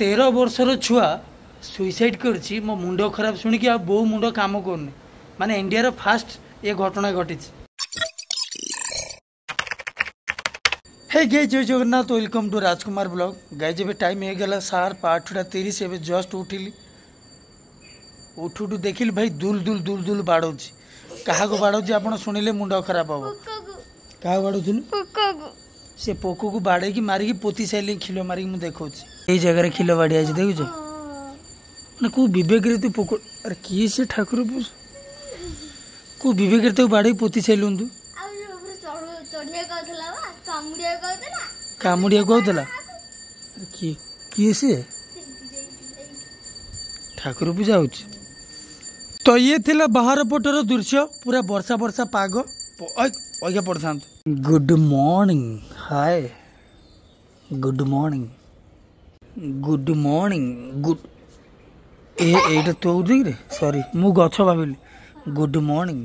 তের বর্ষর ছুয়া সুইসাইড করছি মো মুন্ড খারাপ শুণিকি আর বউ মুন্ড কাম করুনি মানে ইন্ডিয়ার ফার্স্ট এ ঘটনা ঘটিছে হে গে জয় Jagannath welcome to Rajkumar blog guy যে টাইম হয়ে গেল সার আটটা তিরিশ এবার জস্ট উঠিলি উঠু উঠু দেখিলি ভাই দুল দুল দুল দুল বাড়ুছি কাহাকে বাড়ুছি আপনার শুনিলে মুন্ড খারাপ হব কাহ বাড়ুছিল ସେ ପୋକକୁ ବାଡ଼େଇକି ମାରିକି ପୋତି ସାରିଲି ଖିଲ ମାରିକି ମୁଁ ଦେଖାଉଛି ଏଇ ଜାଗାରେ ଖିଲ ବାଡ଼ି ଆସି ଦେଖୁଛ ମାନେ କେଉଁ ବିବେକରେ ତୁ ପୋକ ଆରେ କିଏ ସେ ଠାକୁର ପୁରୁଷ କେଉଁ ବିବେକରେ ତାକୁ ବାଡ଼େଇ ପୋତି ସାରିଲୁନି ତୁ କାମୁଡ଼ିଆ କହୁଥିଲା କିଏ କିଏ ସିଏ ଠାକୁର ପୂଜା ହେଉଛି ତ ଇଏ ଥିଲା ବାହାର ପଟର ଦୃଶ୍ୟ ପୁରା ବର୍ଷା ବର୍ଷା ପାଗ ଅଇକା ପଡ଼ିଥାନ୍ତୁ good morning hi good morning good morning good ଏ ଏଇଟା ତୋ ଦେଇକିରେ ସରି ମୁଁ ଗଛ ଭାବିଲି ଗୁଡ୍ ମର୍ଣ୍ଣିଂ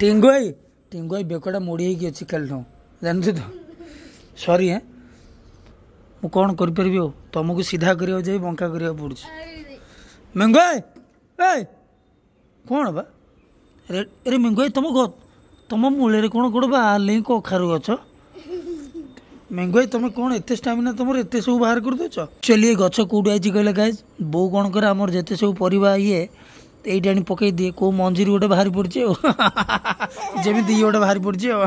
ଟିଙ୍ଗୁଆଇ ଟିଙ୍ଗୁଆଇ ବେକଟା ମୋଡ଼ି ହେଇକି ଅଛି କାଲିଠୁ ଜାଣିଛୁ ତ ସରି ହେ ମୁଁ କ'ଣ କରିପାରିବି ଆଉ ତୁମକୁ ସିଧା କରିବାକୁ ଯାଇ ବଙ୍କା କରିବାକୁ ପଡ଼ୁଛି ମେଙ୍ଗୁଆଇ ଏ କ'ଣ ବା ରେ ରେ ମେଙ୍ଗୁଆଇ ତୁମ ତୁମ ମୂଳରେ କ'ଣ ଗୋଟେ ବାହାରିଲେ କଖାରୁ ଗଛ ମ୍ୟାଙ୍ଗୋ ଭାଇ ତମେ କ'ଣ ଏତେ ଷ୍ଟାମିନା ତମର ଏତେ ସବୁ ବାହାର କରିଦେଉଛ ଆକ୍ଚୁଆଲି ଏ ଗଛ କେଉଁଠି ଆଇଛି କହିଲେ ଗାଇଜ୍ ବୋଉ କ'ଣ କରେ ଆମର ଯେତେ ସବୁ ପରିବା ଇଏ ଏଇଠି ଆଣି ପକେଇ ଦିଏ କେଉଁ ମଞ୍ଜିରୁ ଗୋଟେ ବାହାରି ପଡ଼ିଛି ଆଉ ଯେମିତି ଇଏ ଗୋଟେ ବାହାରି ପଡ଼ିଛି ଆଉ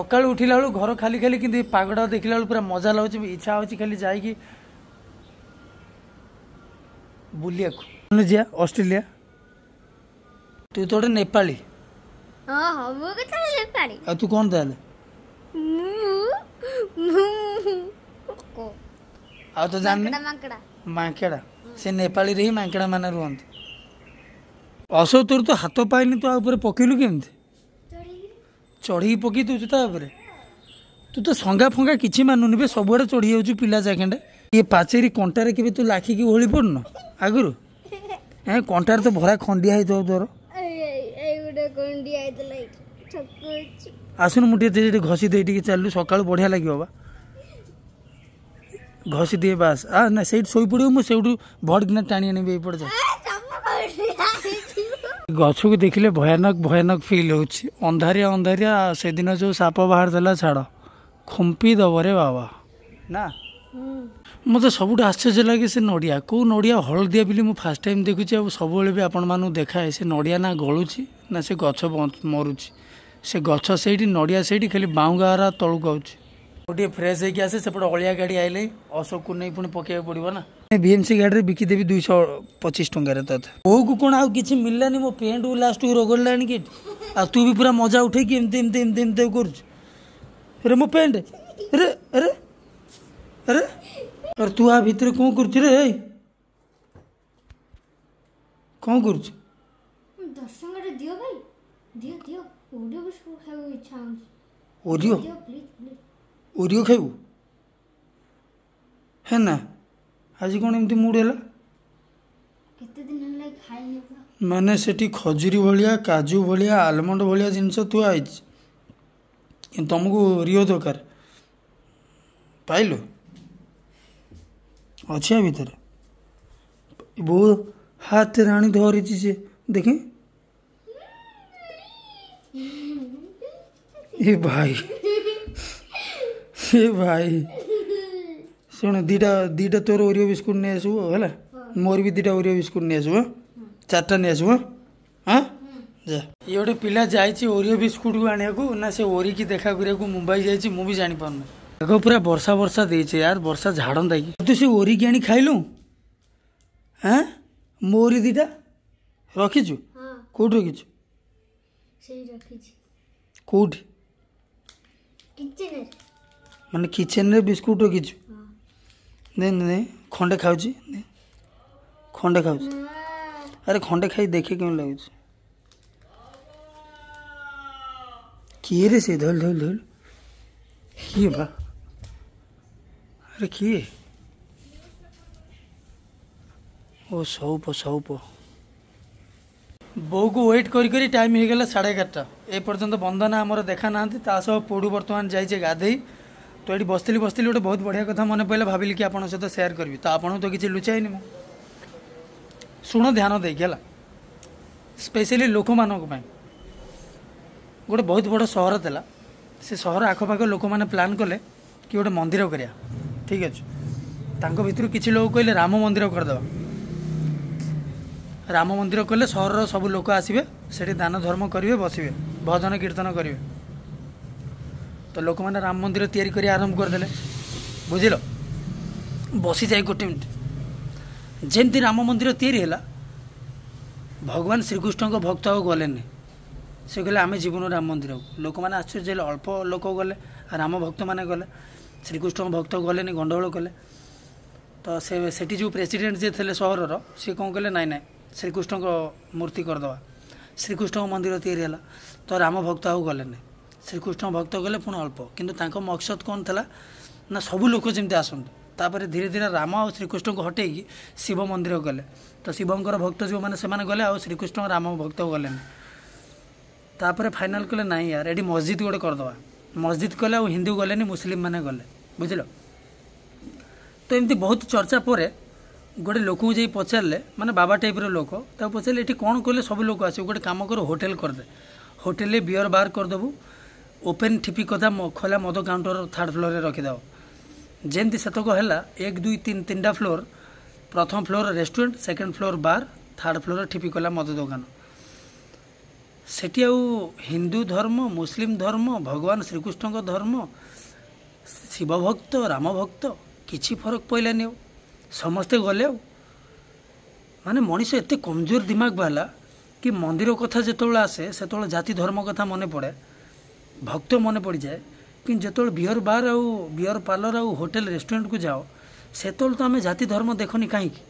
ସକାଳୁ ଉଠିଲା ବେଳୁ ଘର ଖାଲି ଖାଲି କିନ୍ତୁ ଏ ପାଗଟା ଦେଖିଲା ବେଳକୁ ପୁରା ମଜା ଲାଗୁଛି ଇଚ୍ଛା ହେଉଛି ଖାଲି ଯାଇକି ବୁଲିବାକୁ ଯିବା ଅଷ୍ଟ୍ରେଲିଆ ତୁ ତ ଗୋଟେ ନେପାଳୀ ଆଉ ତୁ କ'ଣ ତାହେଲେ ଆଉ ତ ଜାଣିନି ମାଙ୍କେଡ଼ା ସେ ନେପାଳୀରେ ହିଁ ମାଙ୍କେଡ଼ା ମାନେ ରୁହନ୍ତି ଅଶୋକ ତୋର ତ ହାତ ପାଇନି ତୋ ଉପରେ ପକେଇଲୁ କେମିତି ଚଢ଼ିକି ପକେଇ ଦେଉଛୁ ତା ଉପରେ ତୁ ତ ସଙ୍ଗା ଫଙ୍ଗା କିଛି ମାନୁନି ବେ ସବୁଆଡ଼େ ଚଢ଼ି ଯାଉଛୁ ପିଲା ଚାଖେଣ୍ଡେ ଇଏ ପାଚେରୀ କଣ୍ଟାରେ କେବେ ତୁ ଲାଖିକି ଓହଳି ପଡ଼ୁନ ଆଗରୁ ଏ କଣ୍ଟାରେ ତ ଭରା ଖଣ୍ଡିଆ ହେଇଥିବ ତୋର ଗୋଟେ ଖଣ୍ଡିଆ ହେଇଥିଲା ଆସୁନୁ ମୁଁ ଟିକେ ଧୀରେ ଧୀରେ ଘଷି ଦେଇ ଟିକେ ଚାଲିଲୁ ସକାଳୁ ବଢ଼ିଆ ଲାଗିବ ବା ଘଷି ଦିଏ ବାସ୍ ଆ ନା ସେଇଠି ଶୋଇପଡ଼ିବ ମୁଁ ସେଇଠୁ ଭଡ଼କିନା ଟାଣି ଆଣିବି ଏଇପଟେ ଯାଏ ଗଛକୁ ଦେଖିଲେ ଭୟାନକ ଭୟାନକ ଫିଲ୍ ହେଉଛି ଅନ୍ଧାରିଆ ଅନ୍ଧାରିଆ ସେଦିନ ଯେଉଁ ସାପ ବାହାରି ଦେଲା ଛାଡ଼ ଖୁମ୍ପି ଦେବରେ ବାବା ନା ମୋତେ ସବୁଠୁ ଆଶ୍ଚର୍ଯ୍ୟ ଲାଗେ ସେ ନଡ଼ିଆ କେଉଁ ନଡ଼ିଆ ହଳଦିଆ ବୋଲି ମୁଁ ଫାର୍ଷ୍ଟ ଟାଇମ୍ ଦେଖୁଛି ଆଉ ସବୁବେଳେ ବି ଆପଣମାନଙ୍କୁ ଦେଖାଏ ସେ ନଡ଼ିଆ ନା ଗଳୁଛି ନା ସେ ଗଛ ମରୁଛି से गच से नड़िया से खाली बाउंगारा तलू आज गोटे फ्रेश होकर आसे सेपट अलिया गाड़ी आईले अशोक को नहीं पुणी पकेबा पड़ो ना बी एम सी गाड़ी में बिकिदेवि दुई पचिश टकर बो को कौन आज किसी मिललानी मो पेट को लास्ट को रगड़ा कि तू भी पूरा मजा उठे कर मो पैंट रे अरे अरे अरे तू आ भितर कर कौन कर दियो दियो दियो ଓଡ଼ିଓ ବିସ୍କୁଟ ଖାଇବାକୁ ଇଚ୍ଛା ହେଉଛି ଓରିଓ ଓରିଓ ଖାଇବୁ ହେ ନା ଆଜି କ'ଣ ଏମିତି ମୁଡ଼ ହେଲା କେତେ ଦିନ ହେଲା ଖାଇନି ମାନେ ସେଠି ଖଜୁରୀ ଭଳିଆ କାଜୁ ଭଳିଆ ଆଲମଣ୍ଡ ଭଳିଆ ଜିନିଷ ଥୁଆ ହେଇଛି କିନ୍ତୁ ତୁମକୁ ଓରିଓ ଦରକାର ପାଇଲୁ ଅଛି ଆ ଭିତରେ ବହୁ ହାତରେ ଆଣି ଧରିଛି ସେ ଦେଖି ए भाई ए भाई ଶୁଣ ଦୁଇଟା ଦୁଇଟା ତୋର ଓରିଓ ବିସ୍କୁଟ୍ ନେଇ ଆସିବୁ ହେଲା ମୋର ବି ଦୁଇଟା ଓରିଓ ବିସ୍କୁଟ୍ ନେଇ ଆସିବୁ ଚାରିଟା ନେଇ ଆସିବୁ ହଁ ଯା ଇଏ ଗୋଟେ ପିଲା ଯାଇଛି ଓରିଓ ବିସ୍କୁଟ୍କୁ ଆଣିବାକୁ ନା ସେ ଓରିକି ଦେଖା କରିବାକୁ ମୁମ୍ବାଇ ଯାଇଛି ମୁଁ ବି ଜାଣିପାରୁନି ଆଗ ପୁରା ବର୍ଷା ବର୍ଷା ଦେଇଛି ୟାର ବର୍ଷା ଝାଡ଼ନ୍ତା କି ତୁ ସେ ଓରିକି ଆଣି ଖାଇଲୁ ହଁ ମୋରି ଦୁଇଟା ରଖିଛୁ କେଉଁଠି ରଖିଛୁ कौटी मान किचेन बिस्कुट नहीं खंडे खाऊ खंडे खाऊ अरे खंडे खाई देखे कम लगे किए रे से धल धल धल किए बा अरे किए ओ सऊप सऊप বউকে ওয়েট করি করি টাইম হয়ে গেল সাড়ে এগারোটা এ পর্যন্ত বন্দনা আমার দেখা না তা সহ পোড়ু বর্তমান যাইছে গাধেই তো এটি বসলি বসলি গোটে বহুত বড়িয়া কথা মনে পড়লে ভাবিলি কি আপনার সহ সেয়ার করবি তো আপনার তো কিছু লুচাইনি মু শুণ ধ্যান দেখি হল স্পেশালি লোক মানুষ গোটে বহু বড় সহর লা সে সহর আখপাখ লোক মানে প্লান কলে কি গোটে মন্দির করিয়া ঠিক আছে তাঙ্ক ভিতর কিছু লোক কহিলে রাম মন্দির করিদেবা ରାମ ମନ୍ଦିର କଲେ ସହରର ସବୁ ଲୋକ ଆସିବେ ସେଠି ଦାନ ଧର୍ମ କରିବେ ବସିବେ ଭଜନ କୀର୍ତ୍ତନ କରିବେ ତ ଲୋକମାନେ ରାମ ମନ୍ଦିର ତିଆରି କରି ଆରମ୍ଭ କରିଦେଲେ ବୁଝିଲ ବସିଯାଏ ଗୋଟିଏ ମିନିଟ୍ ଯେମିତି ରାମ ମନ୍ଦିର ତିଆରି ହେଲା ଭଗବାନ ଶ୍ରୀକୃଷ୍ଣଙ୍କ ଭକ୍ତ ଆଉ ଗଲେନି ସେ କହିଲେ ଆମେ ଜୀବନ ରାମ ମନ୍ଦିରକୁ ଲୋକମାନେ ଆଶ୍ଚର୍ଯ୍ୟ ହେଲେ ଅଳ୍ପ ଲୋକ ଗଲେ ରାମ ଭକ୍ତମାନେ ଗଲେ ଶ୍ରୀକୃଷ୍ଣଙ୍କ ଭକ୍ତ ଗଲେନି ଗଣ୍ଡଗୋଳ କଲେ ତ ସେ ସେଠି ଯେଉଁ ପ୍ରେସିଡ଼େଣ୍ଟ ଯିଏ ଥିଲେ ସହରର ସିଏ କ'ଣ କହିଲେ ନାଇଁ ନାଇଁ ଶ୍ରୀକୃଷ୍ଣଙ୍କ ମୂର୍ତ୍ତି କରିଦେବା ଶ୍ରୀକୃଷ୍ଣଙ୍କ ମନ୍ଦିର ତିଆରି ହେଲା ତ ରାମ ଭକ୍ତ ଆଉ ଗଲେନି ଶ୍ରୀକୃଷ୍ଣ ଭକ୍ତ ଗଲେ ପୁଣି ଅଳ୍ପ କିନ୍ତୁ ତାଙ୍କ ମକସଦ କ'ଣ ଥିଲା ନା ସବୁ ଲୋକ ଯେମିତି ଆସନ୍ତୁ ତାପରେ ଧୀରେ ଧୀରେ ରାମ ଆଉ ଶ୍ରୀକୃଷ୍ଣଙ୍କୁ ହଟେଇକି ଶିବ ମନ୍ଦିର ଗଲେ ତ ଶିବଙ୍କର ଭକ୍ତ ଯେଉଁମାନେ ସେମାନେ ଗଲେ ଆଉ ଶ୍ରୀକୃଷ୍ଣ ରାମ ଭକ୍ତ ଗଲେନି ତାପରେ ଫାଇନାଲ୍ କଲେ ନାହିଁ ୟାର ଏଠି ମସଜିଦ ଗୋଟେ କରିଦେବା ମସଜିଦ୍ କଲେ ଆଉ ହିନ୍ଦୁ ଗଲେନି ମୁସଲିମ୍ମାନେ ଗଲେ ବୁଝିଲ ତ ଏମିତି ବହୁତ ଚର୍ଚ୍ଚା ପରେ ଗୋଟେ ଲୋକଙ୍କୁ ଯାଇ ପଚାରିଲେ ମାନେ ବାବା ଟାଇପ୍ର ଲୋକ ତାକୁ ପଚାରିଲେ ଏଠି କ'ଣ କଲେ ସବୁ ଲୋକ ଆସିବେ ଗୋଟେ କାମ କର ହୋଟେଲ୍ କରିଦେ ହୋଟେଲ୍ରେ ବିୟର୍ ବାହାର କରିଦେବୁ ଓପେନ୍ ଠିପି କଥା ଖୋଲା ମଦ କାଉଣ୍ଟର ଥାର୍ଡ଼ ଫ୍ଲୋର୍ରେ ରଖିଦେବ ଯେମିତି ସେତକ ହେଲା ଏକ ଦୁଇ ତିନି ତିନିଟା ଫ୍ଲୋର୍ ପ୍ରଥମ floor restaurant second floor bar third ଫ୍ଲୋର୍ରେ ଠିପି କଲା ମଦ ଦୋକାନ ସେଠି ଆଉ ହିନ୍ଦୁ ଧର୍ମ ମୁସଲିମ୍ ଧର୍ମ ଭଗବାନ ଶ୍ରୀକୃଷ୍ଣଙ୍କ ଧର୍ମ ଶିବଭକ୍ତ ରାମଭକ୍ତ କିଛି ଫରକ ପଡ଼ିଲାନି ଆଉ ସମସ୍ତେ ଗଲେ ଆଉ ମାନେ ମଣିଷ ଏତେ କମଜୋର ଦିମାଗ ବାହାରିଲା କି ମନ୍ଦିର କଥା ଯେତେବେଳେ ଆସେ ସେତେବେଳେ ଜାତି ଧର୍ମ କଥା ମନେ ପଡ଼େ ଭକ୍ତ ମନେ ପଡ଼ିଯାଏ କିନ୍ତୁ ଯେତେବେଳେ ବିୟର ବାର୍ ଆଉ ବିୟର ପାର୍ଲର ଆଉ ହୋଟେଲ୍ ରେଷ୍ଟୁରାଣ୍ଟକୁ ଯାଅ ସେତେବେଳେ ତ ଆମେ ଜାତି ଧର୍ମ ଦେଖୁନି କାହିଁକି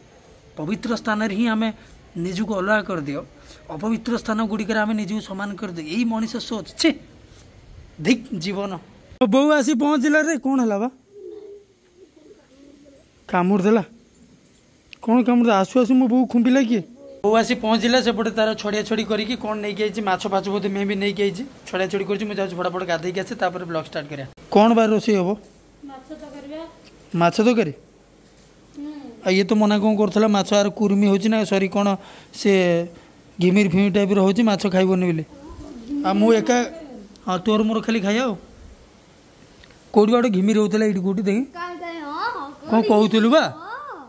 ପବିତ୍ର ସ୍ଥାନରେ ହିଁ ଆମେ ନିଜକୁ ଅଲଗା କରିଦିଅ ଅପବିତ୍ର ସ୍ଥାନ ଗୁଡ଼ିକରେ ଆମେ ନିଜକୁ ସମାନ କରିଦେଉ ଏଇ ମଣିଷ ସୋଚ ଛି ଧିକ୍ ଜୀବନ ବୋଉ ଆସି ପହଞ୍ଚିଲା ରେ କ'ଣ ହେଲା ବା କାମୁଡ଼ି ଦେଲା କ'ଣ କାମୁଡ଼ିଲା ଆସୁ ଆସୁ ମୋ ବୋଉ ଖୁମ୍ବିଲା କିଏ ବୋଉ ଆସି ପହଞ୍ଚିଲା ସେପଟେ ତାର ଛଡ଼ିଆ ଛଡ଼ି କରିକି କ'ଣ ନେଇକି ଆଇଛି ମାଛ ଫାଛ ବୋଧେ ମେ ବି ନେଇକି ଆଇଛି ଛଡ଼ିଆ ଛଡ଼ି କରୁଛି ମୁଁ ଯାଉଛି ଫଟାଫଟ ଗାଧେଇକି ଆସେ ତାପରେ ବ୍ଲଗ ଷ୍ଟାର୍ଟ କରିବା କ'ଣ ବା ରୋଷେଇ ହେବ ମାଛ ତରକାରୀ ଆଉ ଇଏ ତ ମନା କ'ଣ କରୁଥିଲା ମାଛ ଆର କୁର୍ମି ହେଉଛି ନା ସରି କ'ଣ ସେ ଘିମିରି ଫିମି ଟାଇପ୍ର ହେଉଛି ମାଛ ଖାଇବନି ବୋଲି ଆଉ ମୁଁ ଏକା ହଁ ତୋର ମୋର ଖାଲି ଖାଇବା ଆଉ କେଉଁଠି ଗୋଟେ ଘିମିରି ହେଉଥିଲା ଏଇଠି କେଉଁଠି ଦେଖି କ'ଣ କହୁଥିଲୁ ବା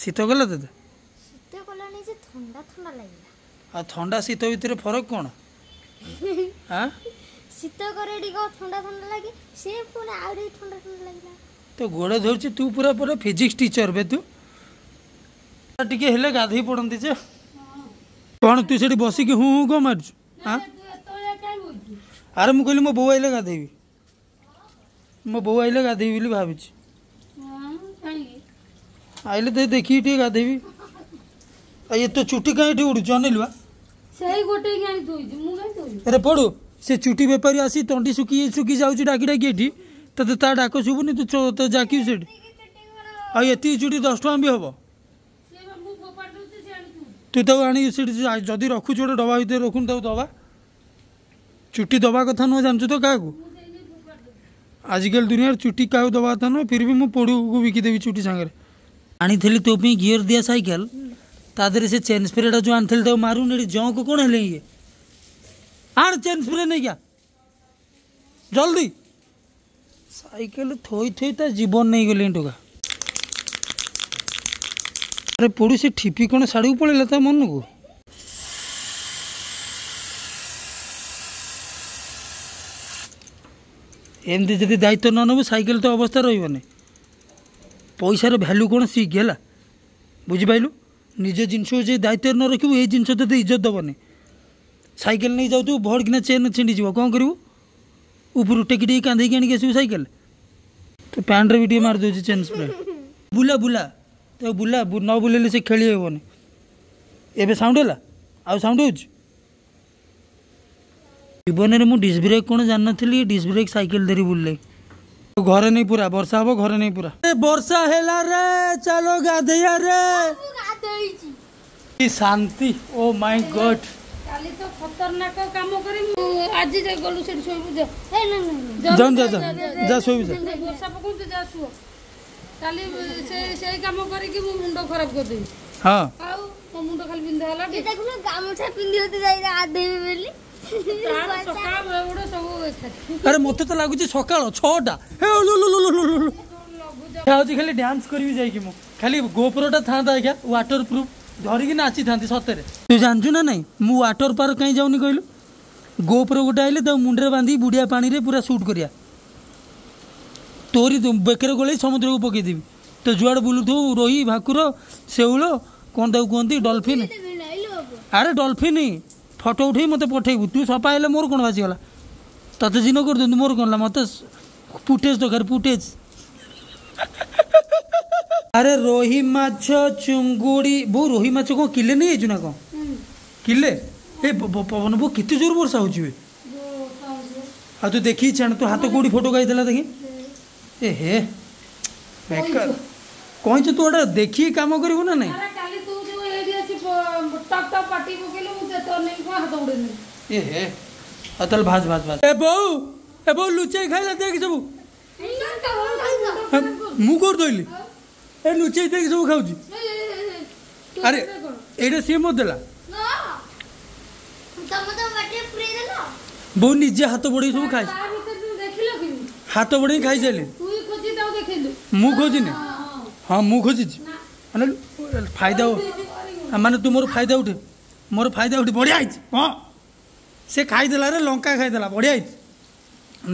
शीत गल तेज आ ठंडा शीत भितर फरक कौन तो गोड़ धरछी तू पूरा पूरा फिजिक्स टीचर बे तू टिके हेले गाधी पड़न कौन तू सेठी बसी के हु हु को मार हाँ अरे मो बहु आइले गाधीबी मो बहु आइले गाधीबी बोली आइले दे देखी ठीक आ देवी आ ये तो चुटी काहे टे उड़ जने लुआ सही गोटे के आनी धोई मु काहे धोई अरे पड़ो से चुटी व्यापारी आसी तंडी सुकी सुकी जाउची डाकी डाकी एठी तो तो ता डाक शुभुनी तू तो, तो जाकी सेठ आ एती चुटी 10 टका भी हबो तो तू तो आनी सेठ जदी रखु छोड़ डबा भीतर रखुन तो दवा चुटी दबा कथा न जानछु तो काकू आजकल दुनिया चुटी का दवा था ना फिर भी मुझे पोड़ू को बिकिदेवी चुटी सांगे আনিলি তো গিयर দিয়া সাইকেল তা দেহে সে চেন স্প্রেটা যে আনিলি তাকে মারুন এটি জঙ্ক কোণ হলে ইয়ে আর চেন স্প্রে নেই গা জলদি সাইকেল থই থই তা জীবন নেই গলি টোকা আরে পড়ি সে ঠিপি কোণ শাড়ি পড়লে তা মনকু এমতি যদি দায়িত্ব ন নেবু সাইকেল তো অবস্থা রহবনি পয়সার ভ্যালু কোণ শিখ হল বুঝিপারু নিজ জিনিস যে দায়িত্বরে ন রাখবু এই জিনিস তোতে ইজ্জত দেবনি সাইকেল নিয়ে যাও ভড়কিনা চেন ছিঁড়ি যাব কম করবু উপরু টেকি টেকি কাঁধাইকি আনিকি আসবু সাইকেল তো প্যান্টরে বি টিকে মারি দেଉଛି চেন স্প্রে বুলা বুলা তো বুলা ন বুলাইলে সে খেলি হবনি এবে সাউন্ড হল আউ সাউন্ড হচ্ছে জীবনের মু ডিস্ক ব্রেক কোণ জানি ডিস্ক ব্রেক সাইকেল ধরি বুলে ଘରେ ନେଇ ପୁରା ବର୍ଷା ହବ ଘରେ ନେଇ ପୁରା ବର୍ଷା ହେଲା ରେ ଚାଲ ଗାଧେଇବା ରେ କି ଶାନ୍ତି ଓ ମାଇ ଗଡ୍ କାଲି ତ ଖତରନାକ କାମ କରି ମୁଁ ଆଜି ଯାଇ ଗଲୁ ସେଠି ଶୋଇବୁ ଯା ଜନ ଯା ଯା ଶୋଇବୁ ଯା ବର୍ଷା ପକଉଛି ଯା ଶୁଅ କାଲି ସେ ସେଇ କାମ କରିକି ମୁଁ ମୁଣ୍ଡ ଖରାପ କରିଦେବି ହଁ ଆଉ ମୋ ମୁଣ୍ଡ ଖାଲି ବିନ୍ଧା ହେଲା ଦେଖୁନ ଗାମୁଛା ପିନ୍ଧିବାକୁ ଯାଇ ଗାଧେଇବି ବୋଲି আরে মতো তো লাগুছি সকাল ছটা হচ্ছে খালি ডান্স করবি যাইকি মু খালি গোপুরটা থাকে আজ্ঞা ওয়াটর প্রুফ ধরিকি নাচি থাকে সতরে তুই জানছু না নাই মু ওয়াটর পার্ক কাই যাওনি কইলু গোপুর গোটা আইলে তো মুন্ডে বাঁধি বুড়িয়া পানিরে পুরা শুট করিয়া তোরি বেকরে গোলাই সমুদ্রকু পকাই দিবি তো যুয়াড়ে বুলুথু রোহি ভাকুর শেউল কোন তাকে কুহতি ডলফিন আরে ডলফিন ଫଟୋ ଉଠାଇ ମୋତେ ପଠାଇବୁ ତୁ ସଫା ହେଲେ ମୋର କ'ଣ ଭାସିଗଲା ତତେ ଜିନ କରିଦିଅନ୍ତୁ ମୋର କ'ଣ ହେଲା ମୋତେ ଫୁଟେଜ ଦରକାର ଫୁଟେଜ ଆରେ ରୋହି ମାଛ ଚୁଙ୍ଗୁଡ଼ି ବୋଉ ରୋହି ମାଛ କ'ଣ କିଲେ ନେଇଯାଇଛୁ ନା କ'ଣ କିଲେ ଏ ପବନ ବୋଉ କେତେ ଜୋର ବର୍ଷା ହେଉଛି ବେ ଆଉ ତୁ ଦେଖିକି ଛାଣ ତୁ ହାତ କେଉଁଠି ଫଟୋ ଖାଇଥିଲା ଦେଖି ଏ ହେ ବେକାର କହିଛୁ ତୁ ଗୋଟେ ଦେଖିକି କାମ କରିବୁ ନା ନାହିଁ ଏ ହେ ଆଉ ତାହେଲେ ଭାଜ ଭାଜ ଭାଜ ଏ ବୋଉ ଏ ବୋଉ ଲୁଚେଇ ଖାଇଲା ଦେଖି ସବୁ ମୁଁ କରିଦେଲି ଏ ଲୁଚେଇ ଦେଇକି ସବୁ ଖାଉଛି ଆରେ ଏଇଟା ସିଏ ମୋତେ ଦେଲା ବୋଉ ନିଜେ ହାତ ବଢ଼େଇ ସବୁ ଖାଇ ହାତ ବଢ଼େଇ ଖାଇସାରିଲେଣି ମୁଁ ଖୋଜିନି ହଁ ମୁଁ ଖୋଜିଛି ମାନେ ଫାଇଦା ମାନେ ତୁମର ଫାଇଦା ଉଠେ ମୋର ଫାଇଦା ଗୋଟେ ବଢ଼ିଆ ହେଇଛି ହଁ ସେ ଖାଇଦେଲା ରେ ଲଙ୍କା ଖାଇଦେଲା ବଢ଼ିଆ ହେଇଛି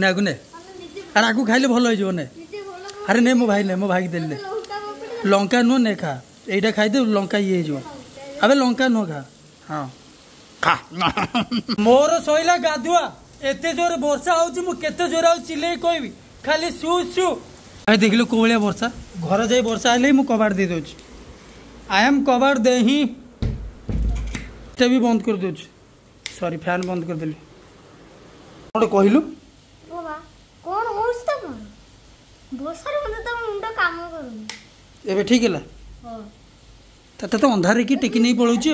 ନେ ଆକୁ ନେ ଆରେ ଆଗକୁ ଖାଇଲେ ଭଲ ହେଇଯିବ ନେ ଆରେ ନେ ମୋ ଭାଇ ନେ ମୋ ଭାଇକି ଦେଲେ ଲଙ୍କା ନୁହଁ ନେ ଖା ଏଇଟା ଖାଇଦେ ଲଙ୍କା ଇଏ ହେଇଯିବ ଆବେ ଲଙ୍କା ନୁହଁ ଖା ହଁ ଖା ମୋର ଶୋଇଲା ଗାଧୁଆ ଏତେ ଜୋରରେ ବର୍ଷା ହେଉଛି ମୁଁ କେତେ ଜୋର ଆଉ ଚିଲେଇ କହିବି ଖାଲି ସୁ ସୁ ଭାଇ ଦେଖିଲୁ କେଉଁ ଭଳିଆ ବର୍ଷା ଘର ଯାଇ ବର୍ଷା ହେଲେ ମୁଁ କବାଟ ଦେଇଦେଉଛି ଆଇ ଆମ୍ କବାଟ ଦେହିଁ टेबी बंद कर दो सॉरी फैन बंद कर देली कोन कहिलु बाबा काम ठीक है हां तो अंधारे की टेकी नहीं पळौ छी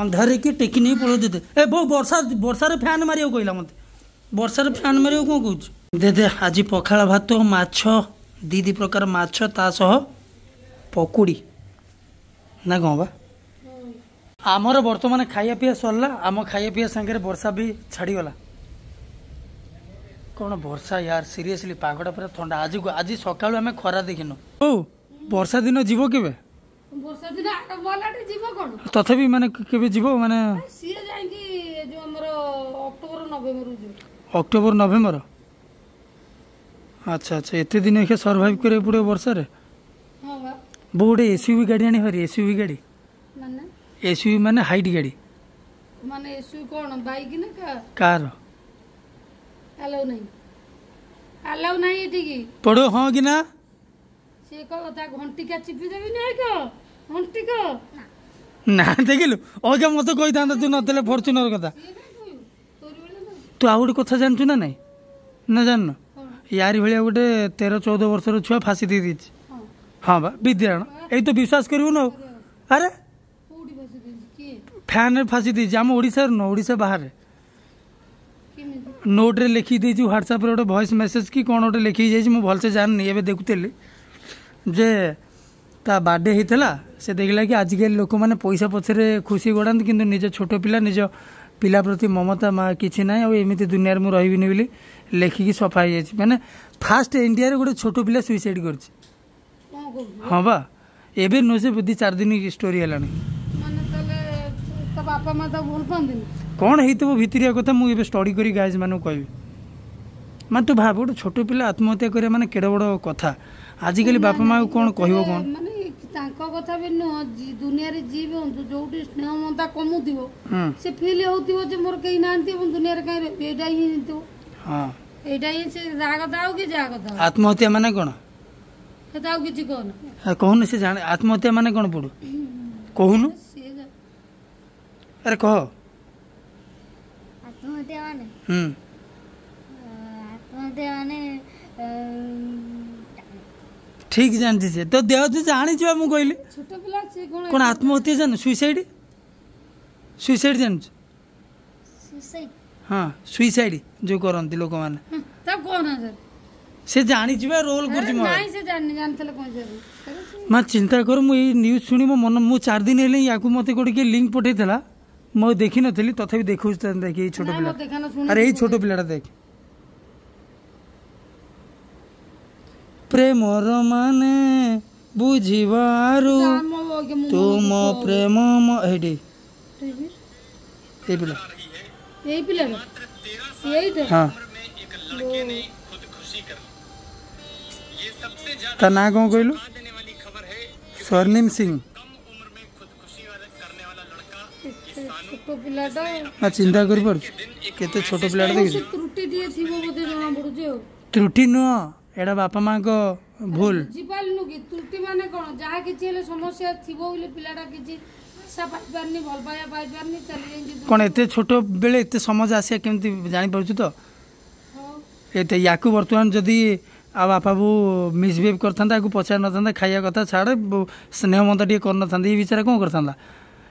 अंधार की नहीं पळौ ए बो वर्षा वर्षा फैन मारियो कहिला मते वर्षा फैन मारियो कौन कहू दे दे आज पखाळ भात माछ प्रकार पकुड़ी ना ଆମର ବର୍ତ୍ତମାନ ଖାଇବା ପିଇବା ସରିଲା ଆମ ଖାଇବା ପିଇବା ସାଙ୍ଗରେ ବର୍ଷା ବି ଛାଡ଼ିଗଲା କ'ଣ ବର୍ଷା ୟାର ସିରିୟସଲି ପାଗଟା ପୁରା ଥଣ୍ଡା ଆଜିକୁ ଆଜି ସକାଳୁ ଆମେ ଖରା ଦେଖିନୁ ଓ ବର୍ଷା ଦିନ ଯିବ କେବେ ତଥାପି ମାନେ କେବେ ଯିବ ମାନେ ଅକ୍ଟୋବର ନଭେମ୍ବର ଆଚ୍ଛା ଆଚ୍ଛା ଏତେ ଦିନ ଏଖେ ସର୍ଭାଇଭ୍ କରିବାକୁ ପଡ଼ିବ ବର୍ଷାରେ ବୋଉ ଗୋଟେ ଏସ୍ୟୁଭି ଗାଡ଼ି ଆଣିବାରି ଏସ୍ୟୁଭି ଗାଡ଼ି ଏସ୍ୟୁଭି ମାନେ ହାଇଟ୍ ଗାଡ଼ି ମାନେ ଏସ୍ୟୁଭି କ'ଣ ବାଇକ୍ ନା କାର୍ କାର୍ ଆଲାଉ ନାହିଁ ଆଲାଉ ନାହିଁ ଏଠିକି ପଡ଼ୁ ହଁ କି ନା ସେ କହିବ ତା ଘଣ୍ଟିକା ଚିପି ଦେବି ନା ଏକ ଘଣ୍ଟିକ ନା ଦେଖିଲୁ ଅଲଗା ମୋତେ କହିଥାନ୍ତା ତୁ ନଥିଲେ ଫର୍ଚୁନର କଥା ତୁ ଆଉ ଗୋଟେ କଥା ଜାଣିଛୁ ନା ନାଇଁ ନା ଜାଣିନୁ ୟାରି ଭଳିଆ ଗୋଟେ ତେର ଚଉଦ ବର୍ଷର ଛୁଆ ଫାଶୀ ଦେଇଦେଇଛି ହଁ ବା ବିଦ୍ୟାରଣ ଏଇ ତ ବିଶ୍ୱାସ କରିବୁନୁ ଆଉ ଆରେ ଫ୍ୟାନ୍ରେ ଫାସି ଦେଇଛି ଆମ ଓଡ଼ିଶାର ନୁହଁ ଓଡ଼ିଶା ବାହାରେ ନୋଟ୍ରେ ଲେଖି ଦେଇଛି ହ୍ୱାଟ୍ସଆପ୍ରେ ଗୋଟେ ଭଏସ୍ ମେସେଜ୍ କି କ'ଣ ଗୋଟେ ଲେଖି ଯାଇଛି ମୁଁ ଭଲସେ ଜାଣିନି ଏବେ ଦେଖୁଥିଲି ଯେ ତା ବାର୍ଥଡେ ହେଇଥିଲା ସେ ଦେଖିଲା କି ଆଜିକାଲି ଲୋକମାନେ ପଇସା ପଛରେ ଖୁସି ଗଢ଼ାନ୍ତି କିନ୍ତୁ ନିଜ ଛୋଟ ପିଲା ନିଜ ପିଲା ପ୍ରତି ମମତା ମା କିଛି ନାହିଁ ଆଉ ଏମିତି ଦୁନିଆରେ ମୁଁ ରହିବିନି ବୋଲି ଲେଖିକି ସଫା ହେଇଯାଇଛି ମାନେ ଫାଷ୍ଟ ଇଣ୍ଡିଆରେ ଗୋଟେ ଛୋଟ ପିଲା ସୁଇସାଇଡ଼ କରିଛି ହଁ ବା ଏବେ ନୁହେଁ ସେ ଦୁଇ ଚାରି ଦିନ ଷ୍ଟୋରି ହେଲାଣି ବାପା ମା ତାକୁ ଭଲ ପାଆନ୍ତିନି କ'ଣ ହେଇଥିବ ଭିତରିଆ କଥା ମୁଁ ଏବେ ଷ୍ଟଡ଼ି କରି ଗାଇଜ୍ ମାନଙ୍କୁ କହିବି ମାନେ ତୁ ଭାବ ଗୋଟେ ଛୋଟ ପିଲା ଆତ୍ମହତ୍ୟା କରିବା ମାନେ କେଡ଼େ ବଡ଼ କଥା ଆଜିକାଲି ବାପା ମାଆକୁ କ'ଣ କହିବ କ'ଣ ମାନେ ତାଙ୍କ କଥା ବି ନୁହଁ ଦୁନିଆରେ ଯିଏ ବି ହୁଅନ୍ତୁ ଯୋଉଠି ସ୍ନେହ ମମତା କମୁଥିବ ସେ ଫିଲ୍ ହେଉଥିବ ଯେ ମୋର କେହି ନାହାନ୍ତି ଏବଂ ଦୁନିଆରେ କାହିଁ ରହିବି ଏଇଟା ହିଁ ହେଇଥିବ ହଁ ଏଇଟା ହିଁ ସେ ଯାହା କଥା ଆଉ କି ଯାହା କଥା ଆତ୍ମହତ୍ୟା ମାନେ କ'ଣ ସେଟା ଆଉ କିଛି କହୁନି କହୁନି ସେ ଜାଣେ ଆତ୍ମହତ୍ୟା ମାନେ କ'ଣ ପଡ଼ୁ କହୁନୁ अरे कहो आत्महत्या माने हम्म आत्महत्या माने ঠিক জানিছি সে তো দেহ তো জানিছি মু কইলি ছোট পিলা সে কোন কোন আত্মহত্যা জানো সুইসাইড সুইসাইড জানিছ সুইসাইড হ্যাঁ সুইসাইড যে করন্তি লোক মানে তা কোন স্যার সে জানিছি বা রোল করছি মা নাই সে জানি জানতলে কোন স্যার মা চিন্তা কর মু এই নিউজ শুনি মো মন মু 4 দিন হেলে ইয়াকু মতে গোটে লিংক পঠাইতলা मो देखि नथिलि तथापि देखु छ देखि छोटो पिला अरे ए छोटो पिलाडा देख प्रेम र माने बुझिवारु तुम प्रेम म हेडे ए पिला ए पिला रे यही त हां लड़के ने स्वर्णिम सिंह ନା ଚିନ୍ତା କରିପାରୁଛୁ କେତେ ଛୋଟ ପିଲାଟା ଦେଖିଛୁ ତ୍ରୁଟି ନୁହଁ ଏଇଟା ବାପା ମାଙ୍କ ଭୁଲ ବୁଝିପାରିଲୁ କି ତ୍ରୁଟି ମାନେ କ'ଣ ଯାହା କିଛି ହେଲେ ସମସ୍ୟା ଥିବ ବୋଲି ପିଲାଟା କିଛି ପାଇପାରୁନି ଭଲ ପାଇବା ପାଇପାରୁନି ଚାଲି ଯାଇଛି କ'ଣ ଏତେ ଛୋଟ ବେଳେ ଏତେ ସମାଜ ଆସିବା କେମିତି ଜାଣିପାରୁଛୁ ତ ଏତେ ୟାକୁ ବର୍ତ୍ତମାନ ଯଦି ଆଉ ବାପା ବୋଉ ମିସବିହେଭ୍ କରିଥାନ୍ତା ଆକୁ ପଚାରି ନଥାନ୍ତା ଖାଇବା କଥା ଛାଡ଼ ସ୍ନେହ ମନ୍ଦ ଟିକେ କରିନଥାନ୍ତା ଏ ବିଚାର କ'ଣ କରିଥାନ୍ତା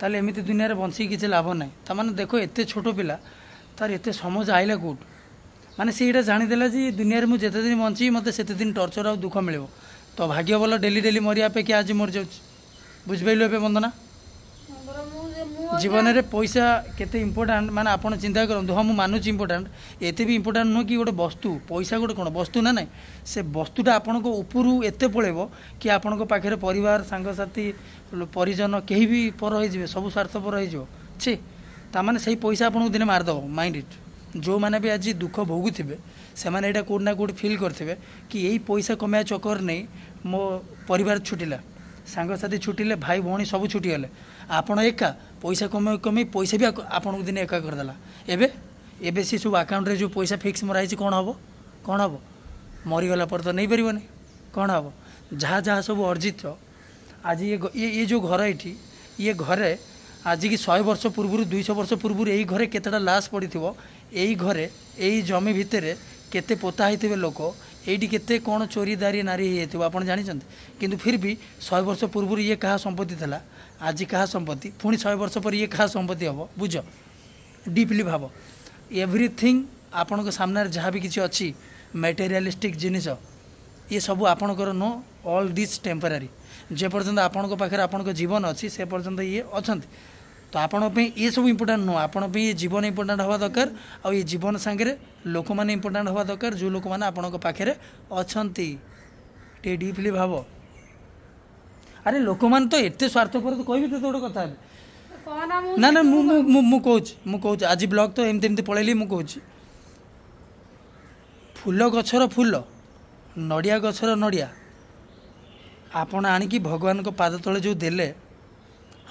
ତାହେଲେ ଏମିତି ଦୁନିଆରେ ବଞ୍ଚିକି କିଛି ଲାଭ ନାହିଁ ତା'ମାନେ ଦେଖ ଏତେ ଛୋଟ ପିଲା ତା'ର ଏତେ ସମଜ ଆଇଲା କେଉଁଠୁ ମାନେ ସେ ଏଇଟା ଜାଣିଦେଲା ଯେ ଦୁନିଆରେ ମୁଁ ଯେତେ ଦିନ ବଞ୍ଚିବି ମୋତେ ସେତେ ଦିନ ଟର୍ଚର ଆଉ ଦୁଃଖ ମିଳିବ ତ ଭାଗ୍ୟ ଭଲ ଡେଲି ଡେଲି ମରିବା ଅପେକ୍ଷା ଆଜି ମରିଯାଉଛି ବୁଝିପାରିଲୁ ଏବେ ବନ୍ଦନା জীবনের পয়সা কত ইম্পর্টাট মানে আপনার চিন্তা করতে হ্যাঁ মানুষ ইম্পর্টাট এতে বি ইম্পর্টাট নুহ কি গোটে বস্তু পয়সা গোটে কোণ বস্তু না নাই সে বস্তুটা আপনার উপরু এতে পড়েব কি আপনার পাখে পরিবার সাংসাথী পরিজন কেহি বি পর হয়ে যাবে সবু স্বার্থপর হয়ে যাব ছি তা মানে সেই পয়সা আপনার দিনে মারিদেব মাইন্ড ইট যে আজ দুঃখ ভোগুবে সে এটা কোটি না কোটি ফিল ଫିଲ୍ কি এই পয়সা ପଇସା চকর নেই মো পরিবার ছুটিলা ଛୁଟିଲା ছুটিলে ভাই ଭାଇ ଭଉଣୀ ছুটি ଛୁଟିଗଲେ আপনার একা ପଇସା କମେଇ କମେଇ ପଇସା ବି ଆପଣଙ୍କୁ ଦିନେ ଏକା କରିଦେଲା ଏବେ ଏବେ ସେ ସବୁ ଆକାଉଣ୍ଟରେ ଯେଉଁ ପଇସା ଫିକ୍ସ ମରା ହେଇଛି କ'ଣ ହେବ କ'ଣ ହେବ ମରିଗଲା ପରେ ତ ନେଇପାରିବନି କ'ଣ ହେବ ଯାହା ଯାହା ସବୁ ଅର୍ଜିତ ଆଜି ଇଏ ଇଏ ଯେଉଁ ଘର ଏଇଠି ଇଏ ଘରେ ଆଜିକି ଶହେ ବର୍ଷ ପୂର୍ବରୁ ଦୁଇଶହ ବର୍ଷ ପୂର୍ବରୁ ଏଇ ଘରେ କେତେଟା ଲାସ୍ ପଡ଼ିଥିବ ଏଇ ଘରେ ଏଇ ଜମି ଭିତରେ କେତେ ପୋତା ହେଇଥିବେ ଲୋକ এইটি কেতে কোণ চোরিদারি নারী হয়ে আপনার জাঁচান কিন্তু ফির বি শহে বর্ষ পূর্ব ইয়ে কাহা সম্পত্তি লা আজ কাহা সম্পত্তি পুঁ শহে বর্ষ পরে ইয়ে কাহা সম্পত্তি হব বুঝ ডিপলি ভাব এভ্রিথিং আপনার সামনার যা বি কিছু অছি মেটেরিয়ালিষ্টিক জিনিস ইয়ে সবু আপনার নো অল দিস টেম্পোরারি যে পর্যন্ত আপনার পাখে আপনার জীবন অছি সে পর্যন্ত ইয়ে অনেক ଆପଣଙ୍କ ପାଇଁ ଏସବୁ ଇମ୍ପୋର୍ଟାଣ୍ଟ ନୁହଁ ଆପଣଙ୍କ ପାଇଁ ଏ ଜୀବନ ଇମ୍ପୋର୍ଟାଣ୍ଟ ହେବା ଦରକାର ଆଉ ଏ ଜୀବନ ସାଙ୍ଗରେ ଲୋକମାନେ ଇମ୍ପୋର୍ଟାଣ୍ଟ ହେବା ଦରକାର ଯେଉଁ ଲୋକମାନେ ଆପଣଙ୍କ ପାଖରେ ଅଛନ୍ତି ଟିକେ ଡିପ୍ଲି ଭାବ ଆରେ ଲୋକମାନେ ତ ଏତେ ସ୍ୱାର୍ଥପର ତ କହିବି ତୋତେ ଗୋଟେ କଥା ହେବି ନା ନା ମୁଁ ମୁଁ ମୁଁ କହୁଛି ମୁଁ କହୁଛି ଆଜି ବ୍ଲଗ୍ ତ ଏମିତି ଏମିତି ପଳେଇଲି ମୁଁ କହୁଛି ଫୁଲ ଗଛର ଫୁଲ ନଡ଼ିଆ ଗଛର ନଡ଼ିଆ ଆପଣ ଆଣିକି ଭଗବାନଙ୍କ ପାଦ ତଳେ ଯେଉଁ ଦେଲେ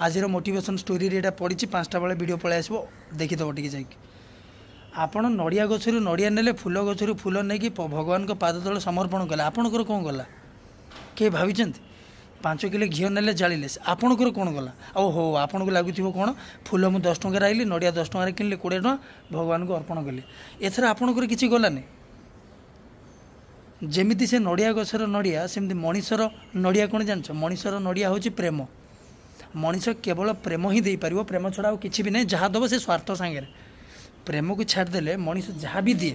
ଆଜିର ମୋଟିଭେସନ୍ ଷ୍ଟୋରିରେ ଏଇଟା ପଡ଼ିଛି ପାଞ୍ଚଟା ବେଳେ ଭିଡ଼ିଓ ପଳେଇ ଆସିବ ଦେଖିଦେବ ଟିକେ ଯାଇକି ଆପଣ ନଡ଼ିଆ ଗଛରୁ ନଡ଼ିଆ ନେଲେ ଫୁଲ ଗଛରୁ ଫୁଲ ନେଇକି ଭଗବାନଙ୍କ ପାଦ ତଳେ ସମର୍ପଣ କଲେ ଆପଣଙ୍କର କ'ଣ ଗଲା କେହି ଭାବିଛନ୍ତି ପାଞ୍ଚ କିଲୋ ଘିଅ ନେଲେ ଜାଳିଲେ ଆପଣଙ୍କର କ'ଣ ଗଲା ଆଉ ହଉ ଆପଣଙ୍କୁ ଲାଗୁଥିବ କ'ଣ ଫୁଲ ମୁଁ ଦଶ ଟଙ୍କାରେ ଆଇଲି ନଡ଼ିଆ ଦଶ ଟଙ୍କାରେ କିଣିଲି କୋଡ଼ିଏ ଟଙ୍କା ଭଗବାନଙ୍କୁ ଅର୍ପଣ କଲି ଏଥର ଆପଣଙ୍କର କିଛି ଗଲାନି ଯେମିତି ସେ ନଡ଼ିଆ ଗଛର ନଡ଼ିଆ ସେମିତି ମଣିଷର ନଡ଼ିଆ କ'ଣ ଜାଣିଛ ମଣିଷର ନଡ଼ିଆ ହେଉଛି ପ୍ରେମ ମଣିଷ କେବଳ ପ୍ରେମ ହିଁ ଦେଇପାରିବ ପ୍ରେମ ଛଡ଼ା ଆଉ କିଛି ବି ନାହିଁ ଯାହା ଦେବ ସେ ସ୍ୱାର୍ଥ ସାଙ୍ଗରେ ପ୍ରେମକୁ ଛାଡ଼ିଦେଲେ ମଣିଷ ଯାହା ବି ଦିଏ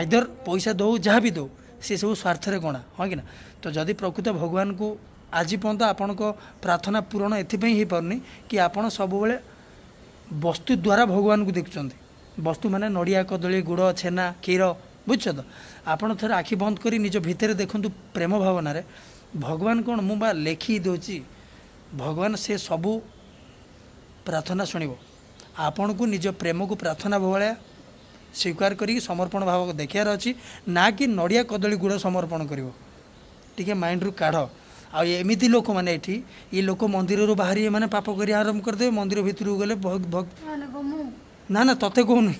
ଆଇଦର ପଇସା ଦେଉ ଯାହା ବି ଦେଉ ସେ ସବୁ ସ୍ୱାର୍ଥରେ ଗଣା ହଁ କି ନା ତ ଯଦି ପ୍ରକୃତ ଭଗବାନଙ୍କୁ ଆଜି ପର୍ଯ୍ୟନ୍ତ ଆପଣଙ୍କ ପ୍ରାର୍ଥନା ପୂରଣ ଏଥିପାଇଁ ହୋଇପାରୁନି କି ଆପଣ ସବୁବେଳେ ବସ୍ତୁ ଦ୍ୱାରା ଭଗବାନଙ୍କୁ ଦେଖୁଛନ୍ତି ବସ୍ତୁ ମାନେ ନଡ଼ିଆ କଦଳୀ ଗୁଡ଼ ଛେନା କ୍ଷୀର ବୁଝୁଛ ତ ଆପଣ ଥରେ ଆଖି ବନ୍ଦ କରି ନିଜ ଭିତରେ ଦେଖନ୍ତୁ ପ୍ରେମ ଭାବନାରେ ଭଗବାନ କ'ଣ ମୁଁ ବା ଲେଖି ଦେଉଛି ଭଗବାନ ସେ ସବୁ ପ୍ରାର୍ଥନା ଶୁଣିବ ଆପଣଙ୍କୁ ନିଜ ପ୍ରେମକୁ ପ୍ରାର୍ଥନା ଭଳିଆ ସ୍ୱୀକାର କରିକି ସମର୍ପଣ ଭାବ ଦେଖିବାର ଅଛି ନା କି ନଡ଼ିଆ କଦଳୀ ଗୁଡ଼ ସମର୍ପଣ କରିବ ଟିକିଏ ମାଇଣ୍ଡରୁ କାଢ଼ ଆଉ ଏମିତି ଲୋକମାନେ ଏଠି ଏ ଲୋକ ମନ୍ଦିରରୁ ବାହାରି ଏମାନେ ପାପ କରିବା ଆରମ୍ଭ କରିଦେବେ ମନ୍ଦିର ଭିତରକୁ ଗଲେ ନା ନା ତତେ କହୁନି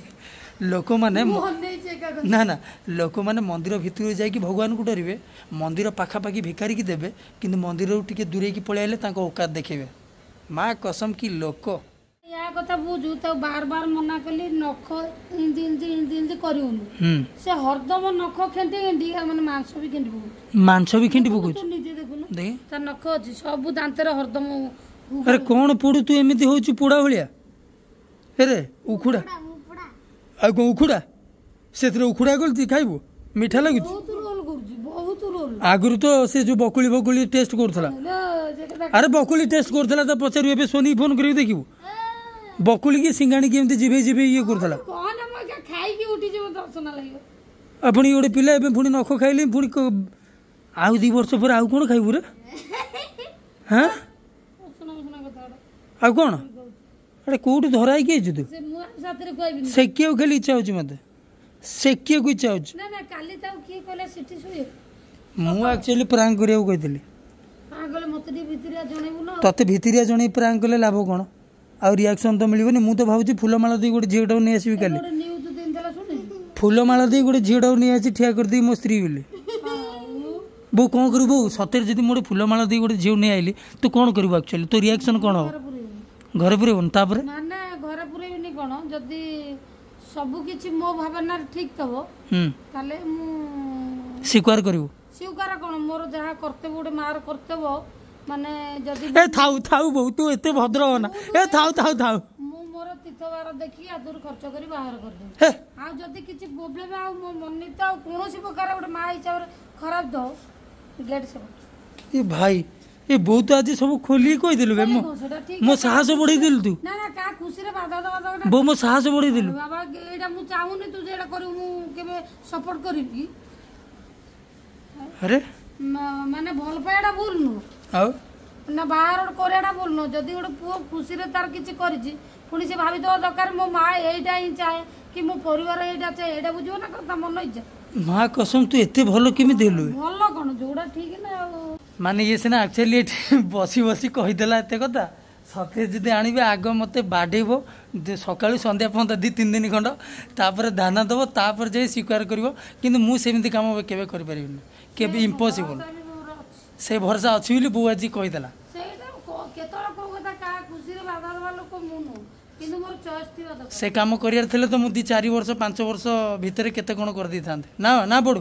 ଲୋକମାନେ ନା ନା ଲୋକମାନେ ମନ୍ଦିର ଭିତରକୁ ଯାଇକି ଭଗବାନଙ୍କୁ ଡରିବେ ମନ୍ଦିର ପାଖାପାଖି ଭିକାରିକି ଦେବେ କିନ୍ତୁ ମନ୍ଦିରରୁ ଟିକେ ଦୂରେଇକି ପଳେଇ ଆଇଲେ ତାଙ୍କ ଓକାତ ଦେଖେଇବେ ମା କସମ କି ଲୋକ ଏହା କଥା ବୁଝୁ ତାକୁ ବାର ବାର ମନା କଲି ନଖ ଏମିତି ଇଞ୍ଜି ଏମିତି ଇଞ୍ଜି କରିବୁନି ସେ ହରଦମ ନଖ ଖେଣ୍ଟି ଖେଣ୍ଟି ମାନେ ମାଂସ ବି ଖେଣ୍ଟି ପକଉଛି ମାଂସ ବି ଖେଣ୍ଟି ପକଉଛି ନିଜେ ଦେଖୁନୁ ତା ନଖ ଅଛି ସବୁ ଦାନ୍ତରେ ହରଦମ ଆରେ କ'ଣ ପୋଡ଼ୁ ତୁ ଏମିତି ହଉଛୁ ପୋଡ଼ା ଭଳିଆ ହେରେ ଉଖୁଡ଼ା ଆଉ କ'ଣ ଉଖୁଡ଼ା ସେଥିରେ ଉଖୁଡ଼ା କରୁଛି ଖାଇବୁ ମିଠା ଲାଗୁଛି ଆଗରୁ ତ ସେ ଯେଉଁ ବକୁଳି ବକୁଳି ଟେଷ୍ଟ କରୁଥିଲା ଆରେ ବକୁଳି ଟେଷ୍ଟ କରୁଥିଲା ତ ପଚାରୁ ଏବେ ସୋନିକି ଫୋନ୍ କରିକି ଦେଖିବୁ ବକୁଳି କି ସିଙ୍ଗାଣିକି ଏମିତି ଜିଭେଇ ଜିଭେଇ ଇଏ କରୁଥିଲା ଆଉ ପୁଣି ଗୋଟେ ପିଲା ଏବେ ପୁଣି ନଖ ଖାଇଲେ ପୁଣି ଆଉ ଦୁଇ ବର୍ଷ ପରେ ଆଉ କ'ଣ ଖାଇବୁ ରେ ହଁ ଆଉ କ'ଣ ଏଇଟା କେଉଁଠି ଧରା ହେଇକି ହେଇଛୁ ତୁ ସେକିବାକୁ ଖାଲି ଇଚ୍ଛା ହେଉଛି ମୋତେ ସେକିବାକୁ ଇଚ୍ଛା ହେଉଛି ମୁଁ ଆକ୍ଚୁଆଲି ପ୍ରାଙ୍କ କରିବାକୁ କହିଥିଲି ତତେ ଭିତିରିଆ ଜଣେଇ ପ୍ରାଙ୍କ କଲେ ଲାଭ କ'ଣ ଆଉ ରିଆକ୍ସନ୍ ତ ମିଳିବନି ମୁଁ ତ ଭାବୁଛି ଫୁଲମାଳ ଦେଇ ଗୋଟେ ଝିଅଟାକୁ ନେଇ ଆସିବି କାଲି ଫୁଲମାଳ ଦେଇ ଗୋଟେ ଝିଅଟାକୁ ନେଇ ଆସି ଠିଆ କରିଦେବି ମୋ ସ୍ତ୍ରୀ ବୋଲି ବୋଉ କ'ଣ କରିବୁ ବୋଉ ସତରେ ଯଦି ମୁଁ ଗୋଟେ ଫୁଲମାଳ ଦେଇ ଗୋଟେ ଝିଅ ନେଇ ଆଇଲି ତୁ କ'ଣ କରିବୁ ଆକ୍ଚୁଆଲି ତୋ ରିଆକ୍ସନ୍ କ'ଣ ହେବ ঘরে পুরে তাপরে না না ঘরে পুরাইবিনি কোণ যদি সবু কিছু মো ভাবনা ঠিক থব তাহলে মু স্বীকার করিব স্বীকার কোণ মোর যাহা কর্তব্য গোটে মার কর্তব্য মানে যদি এ থাউ থাউ বউ তু এতে ভদ্র না এ থাউ থাউ থাউ মু মোর তিতবার দেখি আদুর খরচ করি বাহার কর করদেব আ যদি কিছু প্রবলেম আ মো মনিত আউ কোনসি প্রকার গোটে মা হিসাবে খারাপ দাও গেট সব এ ভাই ଏ ବୋଉ ତ ଆଜି ସବୁ ଖୋଲିକି କହିଦେଲୁ ବେ ମୋ ସାହସ ବଢେଇ ଦେଲୁ ତୁ ବୋଉ ମୋ ସାହସ ବଢେଇ ଦେଲୁ ଆରେ ମାନେ ଭଲ ପାଇବାଟା ଭୁଲ ନୁହଁ ଆଉ ନା ବାହାର କରିବାଟା ଭୁଲ ଯଦି ଗୋଟେ ପୁଅ ଖୁସିରେ ତାର କିଛି କରିଛି ପୁଣି ସେ ଭାବିଦେବା ଦରକାର ମୋ ମା ଏଇଟା ହିଁ ଚାହେଁ କି ମୋ ପରିବାର ଏଇଟା ଚାହେଁ ଏଇଟା ବୁଝିବ ନା କଥା ମନ ଇଚ୍ଛା ମା କସମ ତୁ ଏତେ ଭଲ କେମିତି ହେଲୁ ଭଲ କ'ଣ ଯୋଉଟା ଠିକ ନା ଆଉ ମାନେ ଇଏ ସିନା ଆକ୍ଚୁଆଲି ଏଠି ବସି ବସି କହିଦେଲା ଏତେ କଥା ସତେ ଯଦି ଆଣିବେ ଆଗ ମୋତେ ବାଡ଼େଇବ ସକାଳୁ ସନ୍ଧ୍ୟା ପର୍ଯ୍ୟନ୍ତ ଦୁଇ ତିନି ଦିନ ଖଣ୍ଡ ତାପରେ ଦାନା ଦେବ ତାପରେ ଯାଇ ସ୍ୱୀକାର କରିବ କିନ୍ତୁ ମୁଁ ସେମିତି କାମ କେବେ କରିପାରିବିନି କେବେ ଇମ୍ପସିବୁଲ ସେ ଭରସା ଅଛି ବୋଲି ବୋଉ ଆଜି କହିଦେଲା ସେ କାମ କରିବାର ଥିଲେ ତ ମୁଁ ଦୁଇ ଚାରି ବର୍ଷ ପାଞ୍ଚ ବର୍ଷ ଭିତରେ କେତେ କ'ଣ କରିଦେଇଥାନ୍ତି ନା ନା ପଡ଼ୁ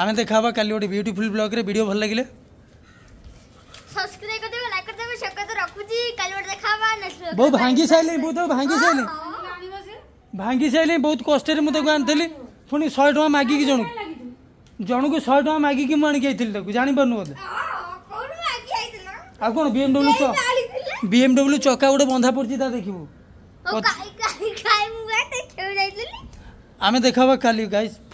ଆମେ ଦେଖା ହେବା କାଲି ଗୋଟେ ବିୟୁଟିଫୁଲ୍ ବ୍ଲଗ୍ରେ ଭିଡ଼ିଓ ଭଲ ଲାଗିଲେ ବୋଉ ଭାଙ୍ଗି ସାରିଲି ବୋଉ ତାକୁ ଭାଙ୍ଗି ସାରିଲି ଭାଙ୍ଗି ସାରିଲି ବହୁତ କଷ୍ଟରେ ମୁଁ ତାକୁ ଆଣିଥିଲି ପୁଣି ଶହେ ଟଙ୍କା ମାଗିକି ଜଣକୁ ଜଣକୁ ଶହେ ଟଙ୍କା ମାଗିକି ମୁଁ ଆଣିକି ଆଇଥିଲି ତାକୁ ଜାଣିପାରୁନୁ ବୋଧେ ଆଉ କ'ଣ ବିଏମ୍ଡବ୍ଲ୍ୟୁ ଚ ବିଏମ୍ଡବ୍ଲ୍ୟୁ ଚକା ଗୋଟେ ବନ୍ଧା ପଡ଼ିଛି ତା ଦେଖିବୁ ଆମେ ଦେଖାବା କାଲି ଗାଇସ୍